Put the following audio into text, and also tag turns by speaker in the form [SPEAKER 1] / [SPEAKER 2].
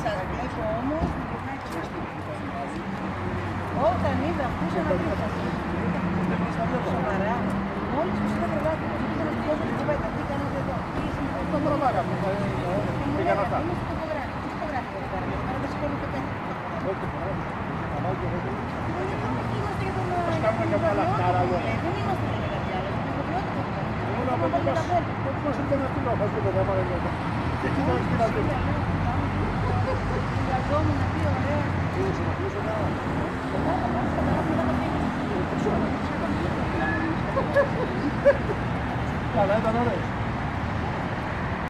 [SPEAKER 1] σας βλέπω όμως, μου γυρνάει το Όταν είδα αυτούς αναπτύσσας. Σοβαρά. Μόλις τους είδα προλάβει, μου ήρθα να τους δώσω την κουβέντα. Τι κάνετε εδώ.
[SPEAKER 2] Το προβάγα αυτό. Πήγαν αυτά;
[SPEAKER 1] Είμαι στο φωτογράφο. Τι φωτογράφο εδώ πέρα. Άρα δεν σηκώνετε πέρα.
[SPEAKER 2] Όχι, παράδειγμα.
[SPEAKER 1] Είμαστε για τον
[SPEAKER 2] κάνουμε και μια λαχτάρα εδώ.
[SPEAKER 1] Δεν είμαστε για κάτι άλλο.
[SPEAKER 2] Ήμουν από εκεί μας. Πώς ήταν αυτό να φας και το θέμα. Και εκεί ήταν στην Αθήνα. Надо, надо.